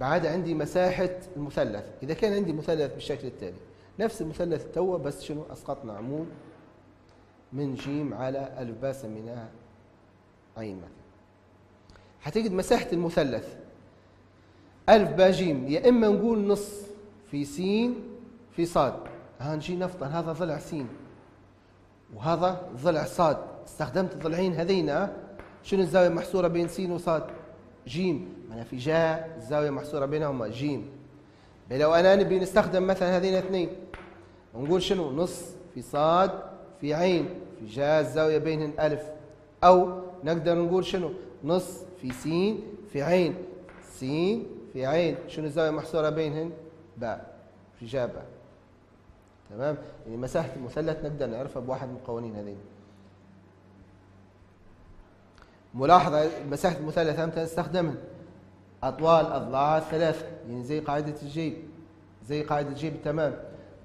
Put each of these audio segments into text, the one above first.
بعد عندي مساحة المثلث. إذا كان عندي مثلث بالشكل التالي. نفس المثلث تو بس شنو؟ أسقطنا عمود من جيم على ألف باء سميناها عين مثلا. هتجد مساحة المثلث. ألف باء جيم يا إما نقول نص في سين في صاد. ها نجي نفطن هذا ضلع سين وهذا ضلع صاد. استخدمت الضلعين هذين شنو الزاوية محصورة بين سين وصاد؟ جيم في جاء الزاوية محصورة بينهما جيم. لو أنا نبي نستخدم مثلا هذين اثنين ونقول شنو؟ نص في صاد في عين في جاء الزاوية بينهن ألف أو نقدر نقول شنو؟ نص في سين في عين. سين في عين. شنو الزاوية محصورة بينهن؟ باء في جاء باء تمام؟ يعني مساحة المثلث نقدر نعرفها بواحد من القوانين هذين. ملاحظة مساحة المثلث أمتى نستخدمها أطوال أضلاع الثلاثة يعني زي قاعدة الجيب. زي قاعدة جيب التمام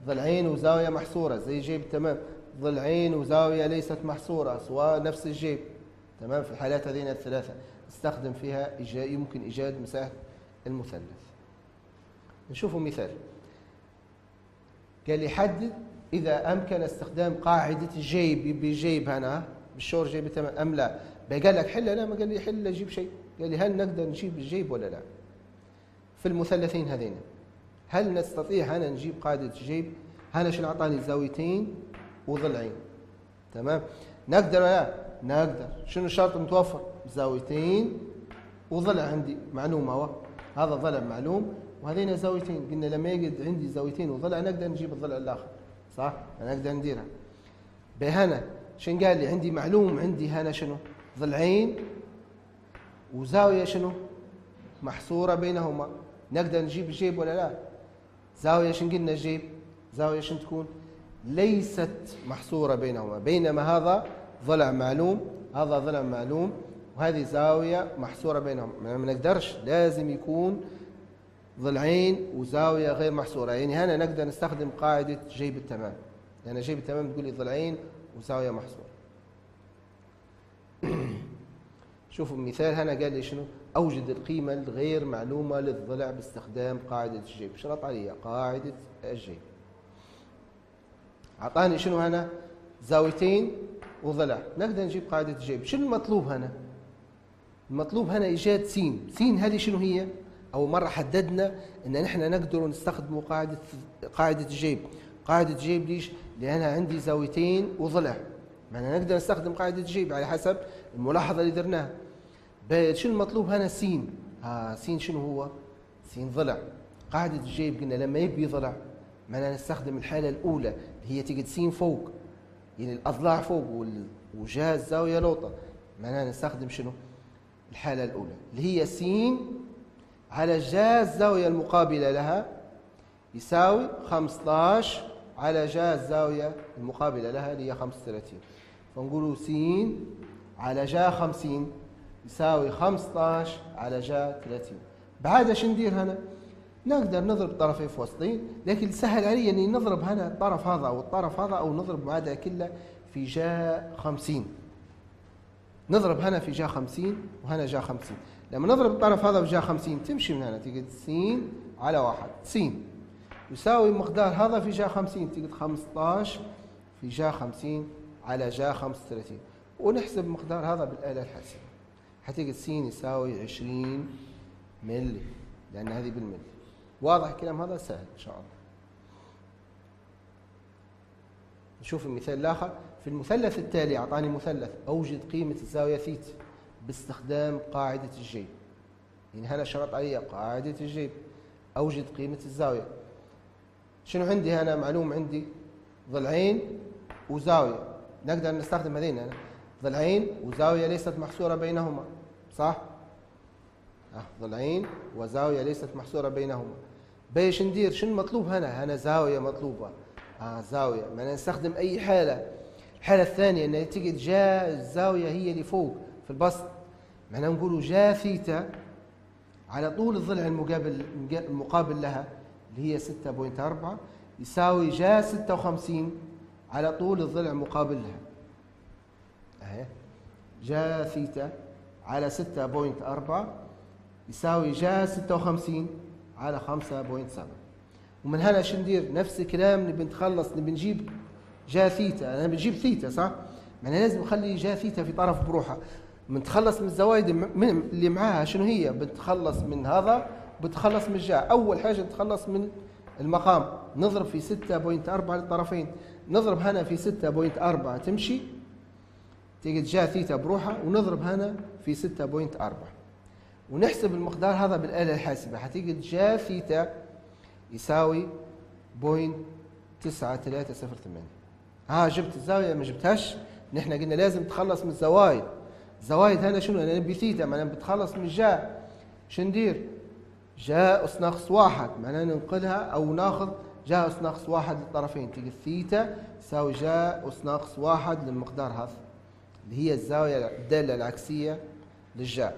ضلعين وزاوية محصورة. زي جيب التمام ضلعين وزاوية ليست محصورة سواء نفس الجيب. تمام. في الحالات هذين الثلاثة. استخدم فيها يمكن إيجاد مساحة المثلث. نشوف مثال. قال لي حدد إذا أمكن استخدام قاعدة الجيب بجيب هنا. بالشور جيب تمام. أم لا؟ قال لك حل. لا ما قال لي حل جيب شيء. قال لي هل نقدر نجيب الجيب ولا لا؟ في المثلثين هذين هل نستطيع هنا نجيب قاعدة الجيب شنو أعطاني زاويتين وضلعين تمام؟ نقدر ولا نقدر. شنو الشرط المتوفر زاويتين وضلع عندي معلومة هو؟ هذا ضلع معلوم وهذين زاويتين. قلنا لما يجد عندي زاويتين وضلع نقدر نجيب الضلع الآخر صح؟ نقدر نديرها. بهنا شن قال لي؟ عندي معلوم عندي هنا شنو؟ ضلعين وزاوية شنو؟ محصورة بينهما. نقدر نجيب الجيب ولا لا؟ زاوية شن قلنا الجيب؟ زاوية شن تكون؟ ليست محصورة بينهما. بينما هذا ضلع معلوم. هذا ضلع معلوم. وهذه زاوية محصورة بينهم ما نقدرش. لازم يكون ضلعين وزاوية غير محصورة. يعني هنا نقدر نستخدم قاعدة جيب التمام. لأن يعني جيب التمام تقول لي ضلعين وزاوية محصورة. شوفوا المثال هنا قال لي شنو؟ أوجد القيمة الغير معلومة للضلع باستخدام قاعدة الجيب شرط عليها قاعدة الجيب أعطاني شنو هنا؟ زاويتين وضلع. نقدر نجيب قاعدة الجيب شنو المطلوب هنا؟ المطلوب هنا إيجاد سين. سين هذه شنو هي؟ أول مرة حددنا أن نحن نقدر نستخدم قاعدة قاعدة الجيب قاعدة الجيب ليش؟ لأنها عندي زاويتين وضلع. ما نقدر نستخدم قاعدة الجيب على حسب الملاحظة اللي درناها. شنو المطلوب؟ هنا سين. ها سين شنو هو؟ سين ضلع. قاعدة الجيب قلنا لما يبي ضلع ما نستخدم الحالة الأولى اللي هي تجد سين فوق. يعني الأضلاع فوق وجهاز زاوية لوطة. ما نستخدم شنو؟ الحالة الأولى اللي هي س على جا الزاوية المقابلة لها يساوي 15 على جا الزاوية المقابلة لها اللي هي 35 فنقولوا س على جا 50 يساوي 15 على جا 30 بعد إيش ندير هنا؟ نقدر نضرب طرفين في وسطين لكن سهل علي إني نضرب هنا الطرف هذا أو الطرف هذا أو نضرب المعادله كلها في جا 50 نضرب هنا في جا 50 وهنا جا 50 لما نضرب الطرف هذا في جا 50 تمشي من هنا تجد س على واحد س يساوي مقدار هذا في جا 50 تجد 15 في جا 50 على جا 35 ونحسب مقدار هذا بالآلة الحاسبة. حتجد س يساوي 20 ملي لأن هذه بالملي واضح الكلام هذا؟ سهل إن شاء الله. نشوف المثال الآخر. في المثلث التالي أعطاني مثلث أوجد قيمة الزاوية ثيتا باستخدام قاعدة الجيب يعني هنا شرط علي قاعدة الجيب أوجد قيمة الزاوية. شنو عندي هنا؟ معلوم عندي ضلعين وزاوية. نقدر نستخدم هذين هنا ضلعين وزاوية ليست محصورة بينهما صح؟ ضلعين وزاوية ليست محصورة بينهما. بيش ندير شنو مطلوب هنا؟ هنا زاوية مطلوبة. آه زاوية. ما نستخدم أي حالة. الحالة الثانية أن تجد جاء الزاوية هي اللي فوق في البسط. معناه نقولوا جا ثيتا على طول الضلع المقابل المقابل لها اللي هي 6.4 يساوي جا 56 على طول الضلع مقابل لها. اهي جا ثيتا على 6.4 يساوي جا 56 على 5.7 ومن هنا شو ندير؟ نفس الكلام نبي نتخلص نبي نجيب جا ثيتا. أنا بنجيب ثيتا صح؟ معناها لازم نخلي جا ثيتا في طرف بروحها. بنتخلص من الزوايد اللي معاها شنو هي؟ بتخلص من هذا بتخلص من جا أول حاجة نتخلص من المقام. نضرب في 6.4 للطرفين. نضرب هنا في 6.4 تمشي؟ تجد جا ثيتا بروحها ونضرب هنا في 6.4 ونحسب المقدار هذا بالآلة الحاسبة. حتجد جا ثيتا يساوي point تسعة ثلاثة صفر ثمانية. ها جبت الزاوية ما جبتهاش؟ نحن قلنا لازم تخلص من الزوايد. زوايد هنا شنو؟ أنا نبي ثيتا معناها بتخلص من جا شو ندير؟ جاء أس ناقص واحد. معناها ننقلها أو ناخذ جاء أس ناقص واحد للطرفين. تلقى الثيتا تساوي جاء أس ناقص واحد للمقدار هذا. اللي هي الزاوية الدالة العكسية للجاء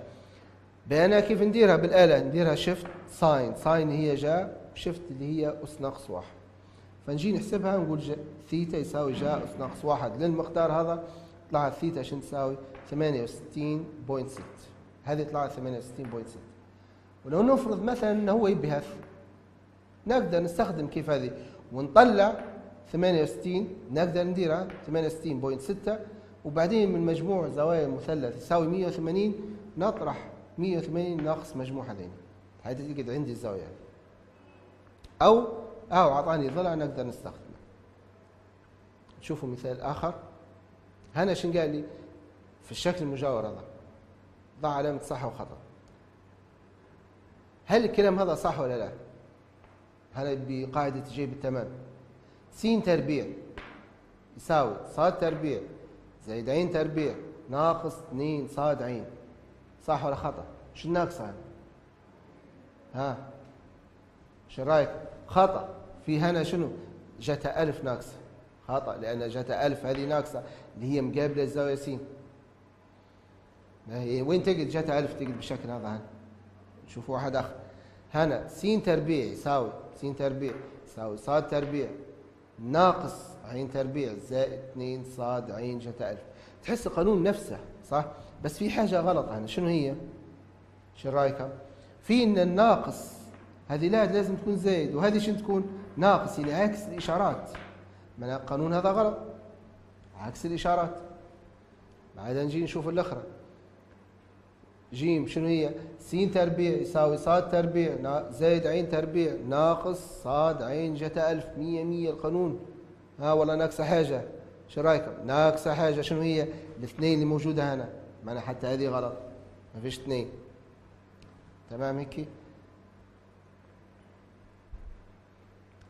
بأنا كيف نديرها بالآلة؟ نديرها shift sine sine هي جاء shift اللي هي أس ناقص واحد. فنجي نحسبها نقول ثيتا يساوي جاء أس ناقص واحد. للمقدار هذا طلعت ثيتا شنو تساوي؟ 68.6 هذه طلعت 68.6 ولو نفرض مثلا إنه هو يبي هذا نقدر نستخدم كيف هذه؟ ونطلع 68 نقدر نديرها 68.6 وبعدين من مجموع زوايا المثلث يساوي 180 نطرح 180 ناقص مجموع هذين. تقعد عندي الزاوية. أو أو أعطاني ضلع نقدر نستخدمه. نشوفوا مثال آخر. هنا شن قال لي؟ في الشكل المجاور هذا ضع علامة صح وخطأ. هل الكلام هذا صح ولا لا؟ هذا بقاعدة جيب التمام. س تربيع يساوي صاد تربيع. زائد عين تربيع ناقص 2 صاد عين صح ولا خطأ؟ شو الناقصة هذا؟ ها؟ شو رأيك؟ خطأ. في هنا شنو؟ جتا ألف ناقصة. خطأ لأن جتا ألف هذه ناقصة اللي هي مقابلة الزاوية س وين تجد جتا ألف تجد بالشكل هذا هنا. شوفوا واحد آخر. هنا س تربيع يساوي س تربيع يساوي ص تربيع. ناقص عين تربيع زائد 2 ص عين جتا ألف. تحس القانون نفسه صح؟ بس في حاجة غلط هنا. شنو هي؟ شو رايكم في إن الناقص هذه لا لازم تكون زائد وهذه شنو تكون؟ ناقص يعني عكس الإشارات. من القانون هذا غلط. عكس الإشارات. بعدين نجي نشوف الأخرى. جيم شنو هي؟ س تربيع يساوي ص تربيع زائد عين تربيع ناقص صاد عين جتا ألف. مية مية القانون. ها والله ناقصة حاجة. شو رايكم ناقصة حاجة. شنو هي؟ الاثنين اللي موجودة هنا. معنى حتى هذه غلط. ما فيش اثنين. تمام هيك؟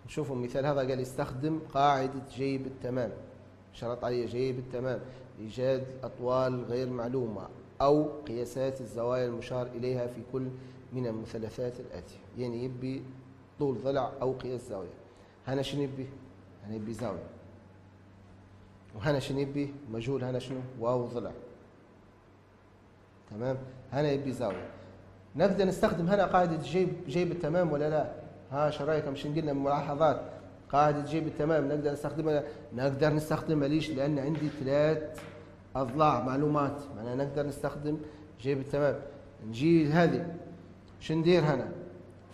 نشوفوا المثال هذا. قال يستخدم قاعدة جيب التمام. شرط عليه جيب التمام. إيجاد أطوال غير معلومة أو قياسات الزوايا المشار إليها في كل من المثلثات الآتية. يعني يبي طول ضلع أو قياس زاوية. هنا شنو يبي؟ هنا يبي زاوية. وهنا شنو يبي؟ مجهول هنا شنو؟ واو ضلع تمام؟ هنا يبي زاوية. نقدر نستخدم هنا قاعدة جيب جيب التمام ولا لا؟ ها شو رأيكم؟ شنو قلنا؟ ملاحظات. قاعدة جيب التمام نقدر نستخدمها؟ نقدر نستخدمها ليش؟ لأن عندي ثلاث أضلاع معلومات. معناها نقدر نستخدم جيب التمام. نجي هذه. شو ندير هنا؟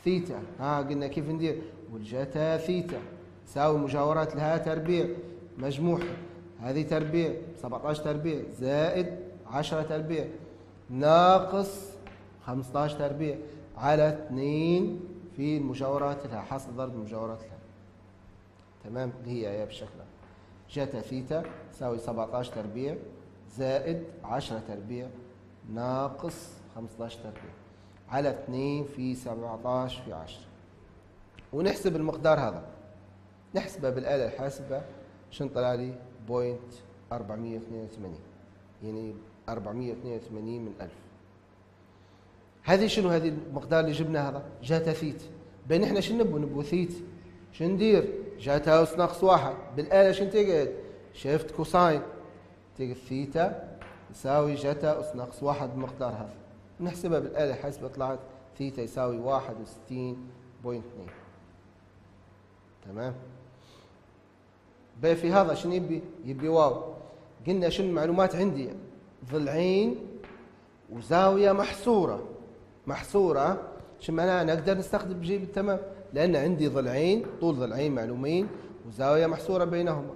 ثيتا. ها قلنا كيف ندير؟ والجتا ثيتا. تساوي مجاورات لها تربيع مجموعها هذه تربيع 17 تربيع زائد 10 تربيع ناقص 15 تربيع على 2 في المجاورات لها حاصل ضرب المجاورات لها. تمام؟ اللي هي بالشكل جتا ثيتا تساوي 17 تربيع زائد 10 تربيع ناقص 15 تربيع على 2 في 17 في 10 ونحسب المقدار هذا. نحسبه بالآلة الحاسبة شن طلع لي؟ point 482 يعني 482 من 1000 هذه شنو هذه المقدار اللي جبنا هذا؟ جاتا ثيت بين إحنا شنو نبو نبو ثيت. شن ندير؟ جاتا اس ناقص واحد. بالآلة شن تقعد؟ shift cosine. تيجي ثيتا يساوي جتا أس ناقص واحد بمقدار هذا. نحسبها بالآلة الحاسبة طلعت ثيتا يساوي واحد وستين point اثنين. تمام؟ بقى في هذا شنو يبي؟ يبي واو. قلنا شنو المعلومات عندي؟ ضلعين وزاوية محصورة. محصورة شو معناها؟ نقدر نستخدم جيب التمام لأن عندي ضلعين طول ضلعين معلومين وزاوية محصورة بينهما.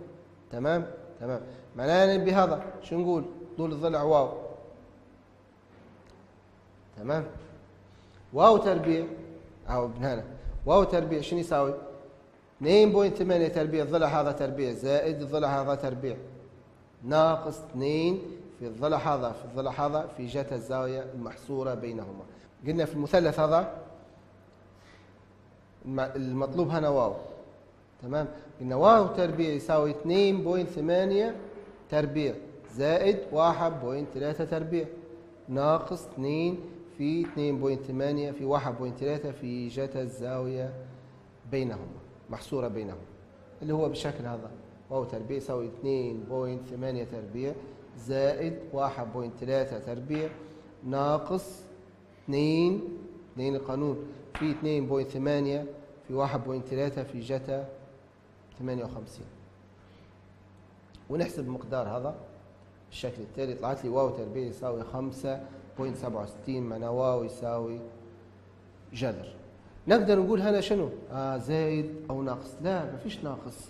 تمام؟ تمام. معناها بهذا شو نقول؟ طول الضلع واو. تمام؟ واو تربيع. أو ابن هنا. واو تربيع شنو يساوي؟ 2.8 تربيع الضلع هذا تربيع زائد الضلع هذا تربيع. ناقص 2 في الضلع هذا في الضلع هذا في جهة الزاوية المحصورة بينهما. قلنا في المثلث هذا المطلوب هنا واو. تمام؟ قلنا واو تربيع يساوي 2.8 تربيع زائد 1.3 تربيع. ناقص 2 في 2.8 في 1.3 في جهة الزاوية بينهما. محصورة بينهما اللي هو بالشكل هذا واو تربيع يساوي 2.8 تربيع زائد 1.3 تربيع ناقص 2 2 القانون في 2.8 في 1.3 في جتا 58 ونحسب المقدار هذا بالشكل التالي طلعت لي واو تربيع يساوي 5.67 معناه واو يساوي جذر. نقدر نقول هنا شنو؟ آه زايد أو ناقص. لا ما فيش ناقص.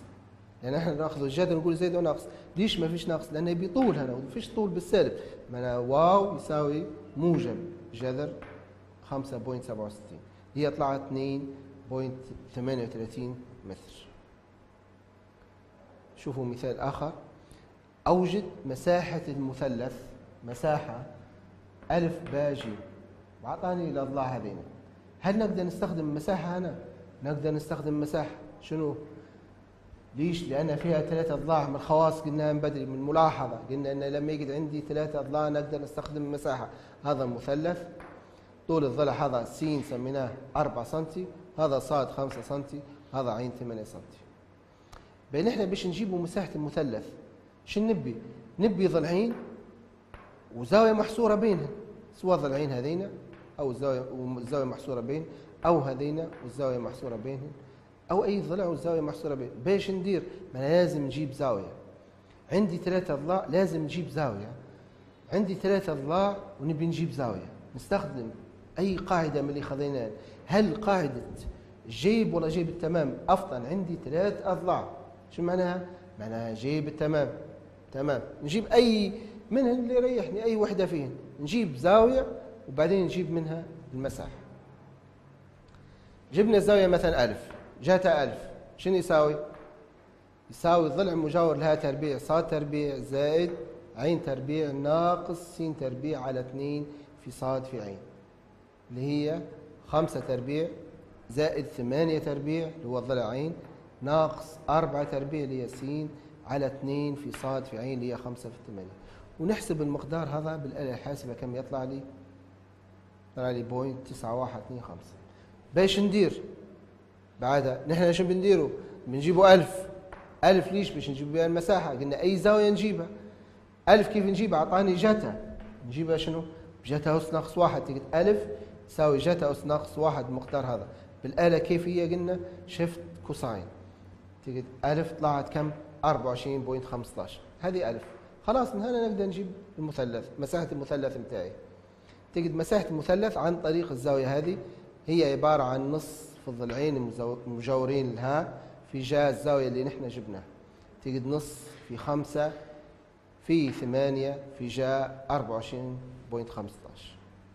يعني إحنا نأخذ الجذر نقول زايد أو ناقص. ليش ما فيش ناقص؟ لأنه يبي طول هنا وما فيش طول بالسالب. معناه واو يساوي موجب. جذر 5.67 هي طلعت 2.38 متر. شوفوا مثال آخر. أوجد مساحة المثلث مساحة ألف باجي. وأعطاني الأضلاع هذين هل نقدر نستخدم مساحة هنا؟ نقدر نستخدم مساحة شنو؟ ليش؟ لأن فيها ثلاثة أضلاع من الخواص قلناها من بدري من ملاحظة قلنا أن لما يقعد عندي ثلاثة أضلاع نقدر نستخدم مساحة هذا المثلث طول الضلع هذا س سميناه 4 سم هذا صاد 5 سم هذا عين 8 سم بين إحنا باش نجيبوا مساحة المثلث شو نبي؟ نبي ضلعين وزاوية محصورة بينهم سواء ضلعين هذين أو الزاوية والزاوية محصورة بين أو هذين والزاوية محصورة بينهم أو أي ضلع والزاوية محصورة بين. باش ندير؟ ما لازم نجيب زاوية. عندي ثلاثة أضلاع لازم نجيب زاوية. عندي ثلاثة أضلاع ونبي نجيب زاوية. نستخدم أي قاعدة من اللي خذيناها. هل قاعدة جيب ولا جيب التمام؟ أفضل عندي ثلاث أضلاع شو معناها؟ معناها جيب التمام. تمام. نجيب أي منهن اللي يريحني؟ أي وحدة فيهن. نجيب زاوية وبعدين نجيب منها المساحة جبنا الزاوية مثلا ألف جاتها ألف شنو يساوي؟ يساوي ضلع مجاور لها تربيع صاد تربيع زائد عين تربيع ناقص س تربيع على 2 في صاد في عين اللي هي خمسة تربيع زائد ثمانية تربيع اللي هو الضلعين ناقص أربعة تربيع اللي هي س على اثنين في صاد في عين اللي هي خمسة في ثمانية ونحسب المقدار هذا بالآلة الحاسبة كم يطلع لي؟ يطلع لي point تسعة واحد اثنين خمسة. باش ندير؟ بعدها نحن شو بنديروا؟ بنجيبوا ألف. ألف ليش؟ باش نجيب بها المساحة؟ قلنا أي زاوية نجيبها؟ ألف كيف نجيبها؟ أعطاني جتا نجيبها شنو؟ جتا أس ناقص واحد. تقول ألف تساوي جتا أس ناقص واحد مقدار هذا. بالآلة كيفية قلنا؟ shift cosine تجد ألف طلعت كم؟ 24.15 هذه ألف. خلاص من هنا نقدر نجيب المثلث مساحة المثلث بتاعي. تجد مساحة المثلث عن طريق الزاوية هذه. هي عبارة عن نص في الضلعين المجاورين لها في جهة الزاوية اللي نحن جبناها. تجد نص في خمسة في ثمانية في جهة 24.15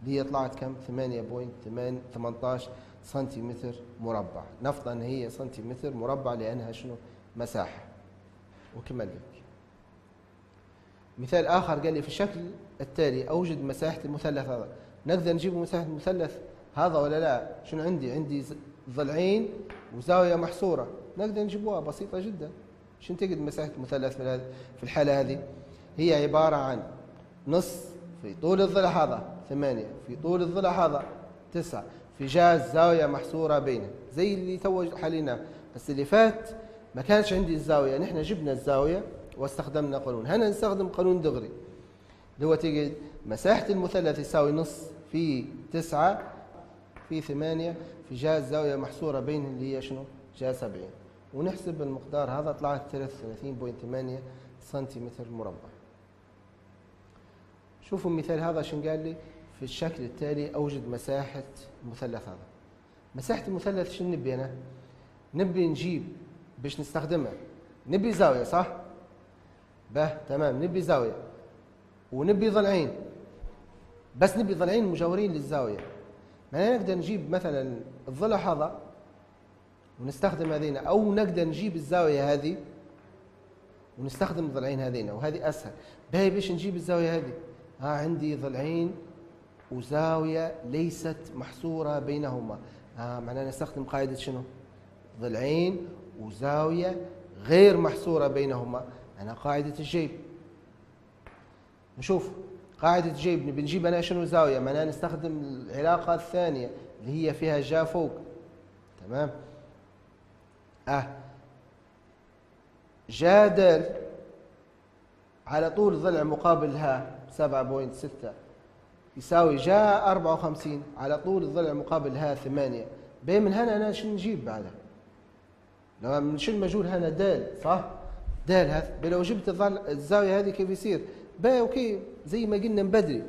دي طلعت كم؟ 8.18 سنتيمتر مربع. نفضل ان هي سنتيمتر مربع لأنها شنو؟ مساحة. وكمل. لك مثال آخر قال لي في الشكل التالي أوجد مساحة المثلث هذا. نقدر نجيب مساحة المثلث هذا ولا لا؟ شنو عندي؟ عندي ضلعين وزاوية محصورة. نقدر نجيبوها بسيطة جدا. شنو تجد مساحة المثلث في الحالة هذه؟ هي عبارة عن نص في طول الضلع هذا ثمانية. في طول الضلع هذا تسعة. في جاز زاوية محصورة بينه. زي اللي تو حليناه بس اللي فات ما كانش عندي الزاوية. نحن جبنا الزاوية. واستخدمنا قانون. هنا نستخدم قانون دغري. اللي هو تجد مساحة المثلث يساوي نص في تسعة في ثمانية في جهة زاوية محصورة بين اللي هي شنو؟ جهة 70 ونحسب المقدار هذا طلعت 33.8 سنتيمتر مربع. شوفوا المثال هذا شنو قال لي؟ في الشكل التالي أوجد مساحة المثلث هذا. مساحة المثلث شو نبي أنا؟ نبي نجيب باش نستخدمها. نبي زاوية صح؟ به تمام نبي زاوية. ونبي ضلعين. بس نبي ضلعين مجاورين للزاوية. ما نقدر نجيب مثلا الضلع هذا ونستخدم هذين أو نقدر نجيب الزاوية هذه ونستخدم الضلعين هذين وهذه أسهل. باهي باش نجيب الزاوية هذه؟ ها عندي ضلعين وزاوية ليست محصورة بينهما. ها معناه نستخدم قاعدة شنو؟ ضلعين وزاوية غير محصورة بينهما. أنا قاعدة الجيب. نشوف. قاعدة جيب بنجيب أنا شنو زاوية؟ معناها نستخدم العلاقة الثانية اللي هي فيها جا فوق. تمام؟ أه. جا دال على طول ضلع مقابل ها 7.6 يساوي جا 54 على طول الضلع مقابل ها 8 بين من هنا أنا شنو نجيب بعدها؟ لما شنو مجهول هنا دال صح؟ دال هذا. لو جبت الزاوية هذه كيف يصير؟ باهي أوكي زي ما قلنا من بدري.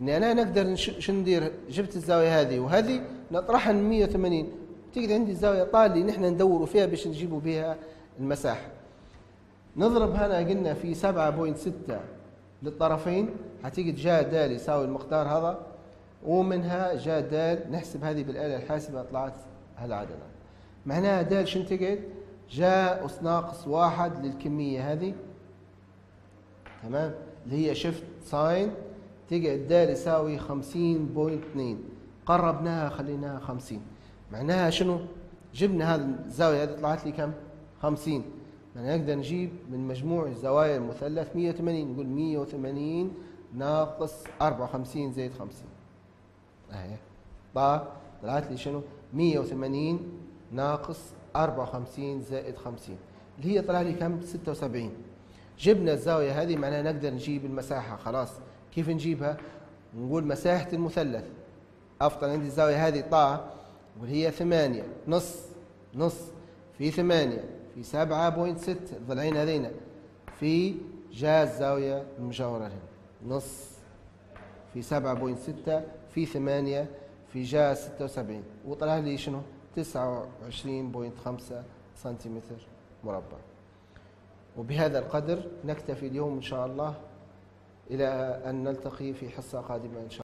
اني أنا نقدر شو ندير جبت الزاوية هذه وهذه نطرحها من 180 تقدر عندي الزاوية طالي نحن ندوروا فيها باش نجيبوا بها المساحة. نضرب هنا قلنا في 7.6 للطرفين. حتيجي جا دال يساوي المقدار هذا ومنها جا دال نحسب هذه بالآلة الحاسبة طلعت هالعدد. معناها دال شنو تقعد؟ جاء أس ناقص واحد للكمية هذه. تمام؟ اللي هي شفت ساين تقعد دال يساوي 50.2 قربناها خليناها 50 معناها شنو؟ جبنا هذه الزاوية هذه طلعت لي كم؟ 50 يعني نقدر نجيب من مجموع زوايا المثلث 180 نقول 180 ناقص 54 زائد 50 أهي. طلعت لي شنو؟ 180 ناقص 54 زائد 50 اللي هي طلع لي كم؟ 76 جبنا الزاوية هذه معناها نقدر نجيب المساحة خلاص. كيف نجيبها؟ نقول مساحة المثلث. أفضل عندي الزاوية هذه طاعة وهي ثمانية نص نص. في ثمانية في سبعة point ست الضلعين هذين في جا الزاوية المجاورة هنا نص. في سبعة point ستة في ثمانية في جا ستة وسبعين. وطلع لي شنو؟ تسعة وعشرين point خمسة سنتيمتر مربع. وبهذا القدر نكتفي اليوم إن شاء الله إلى أن نلتقي في حصة قادمة إن شاء الله.